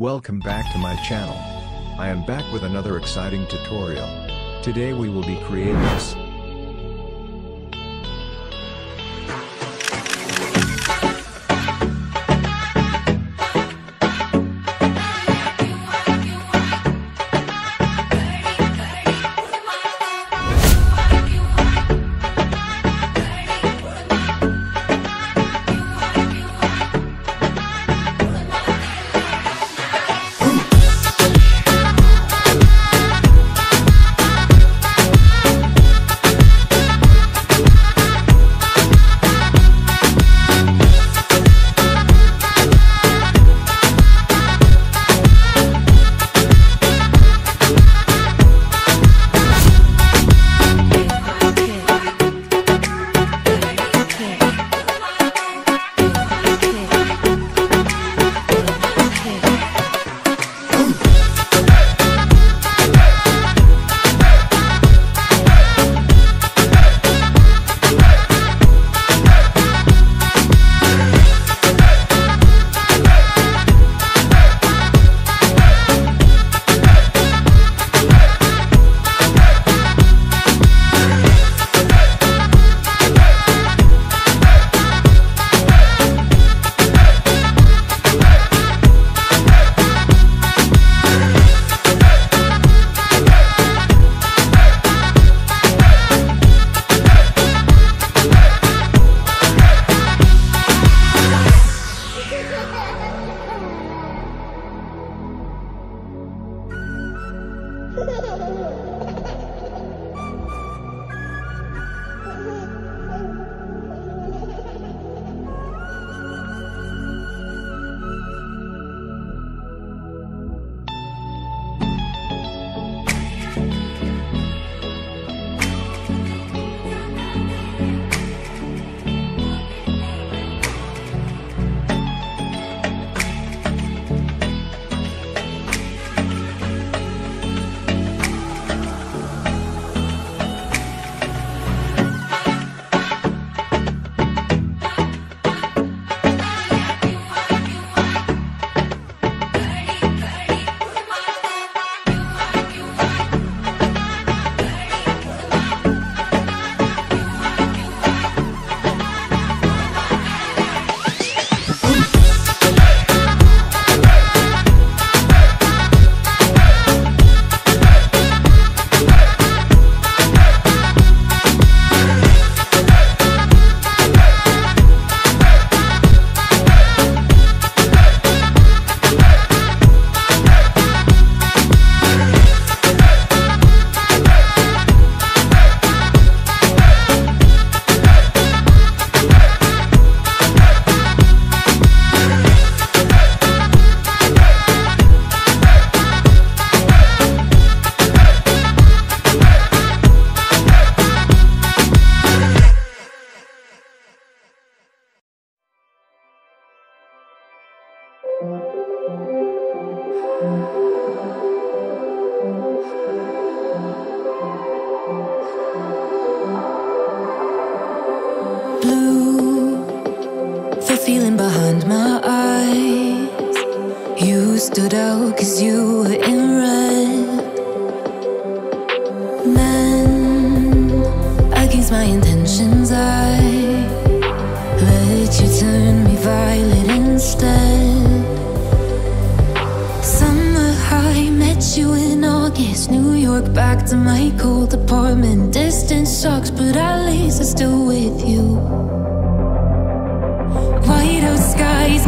Welcome back to my channel. I am back with another exciting tutorial. Today we will be creating this stood out cause you were in red. Men against my intentions, I let you turn me violet instead. Summer high, met you in August. New York, back to my cold apartment. Distance sucks, but at least I'm still with you. White out skies,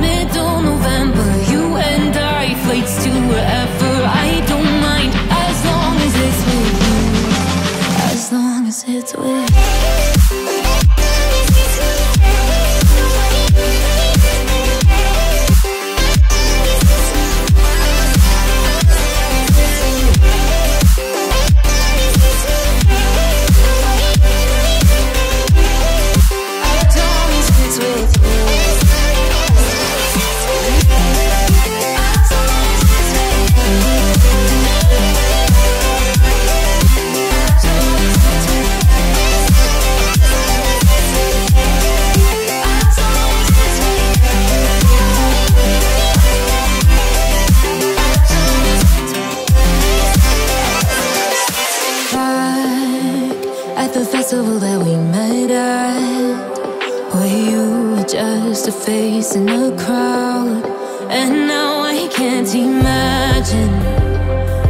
that we met at Where you were just a face in the crowd? And now I can't imagine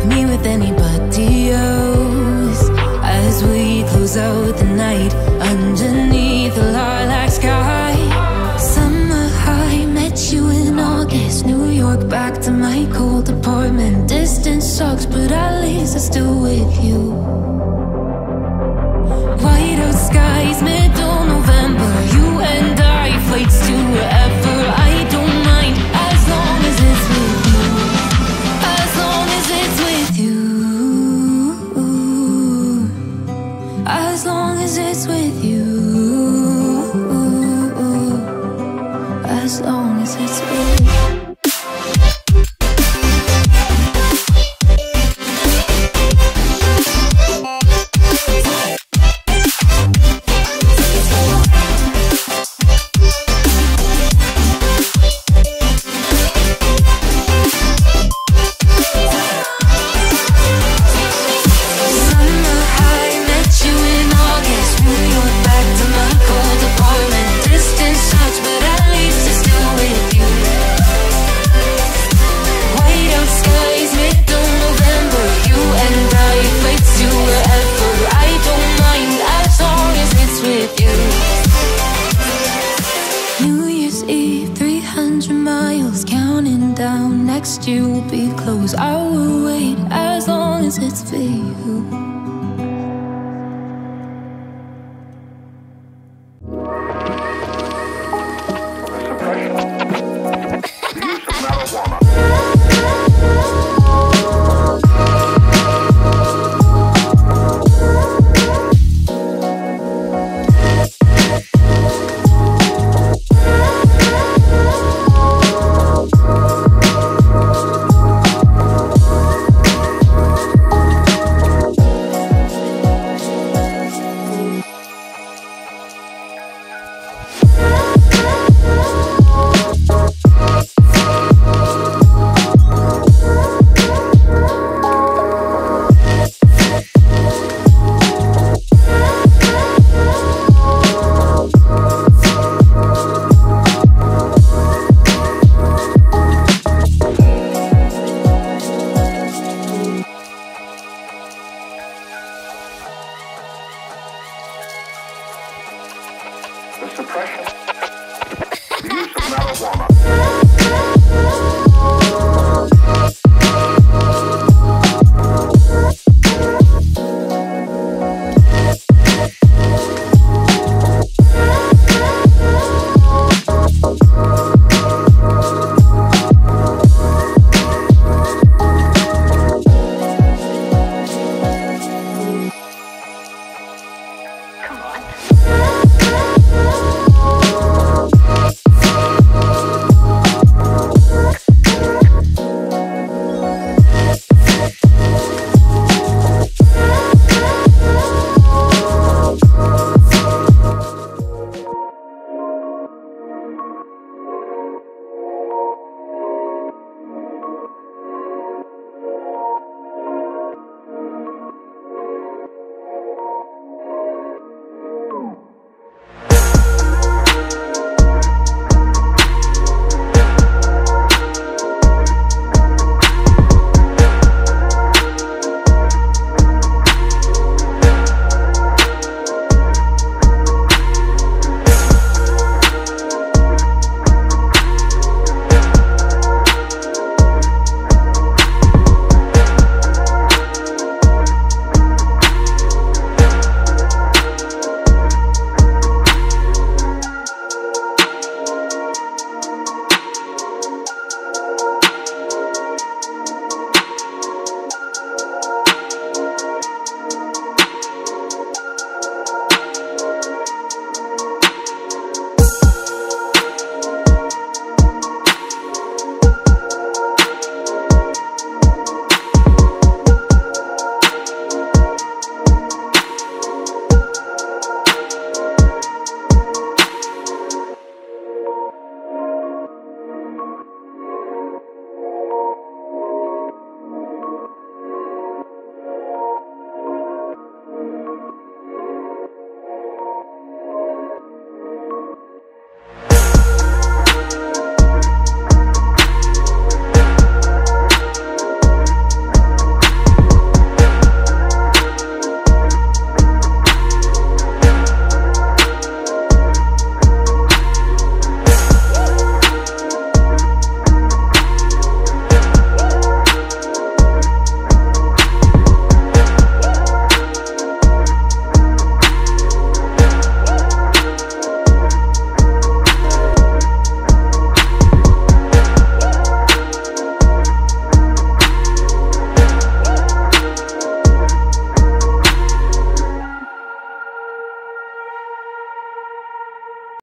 Me with anybody else. As we close out the night Underneath the lilac sky. Summer high, met you in August New York, back to my cold apartment. Distance sucks, but at least I'm still with you. Out skies, middle November, you and I, flights to wherever. I the suppression, use of marijuana.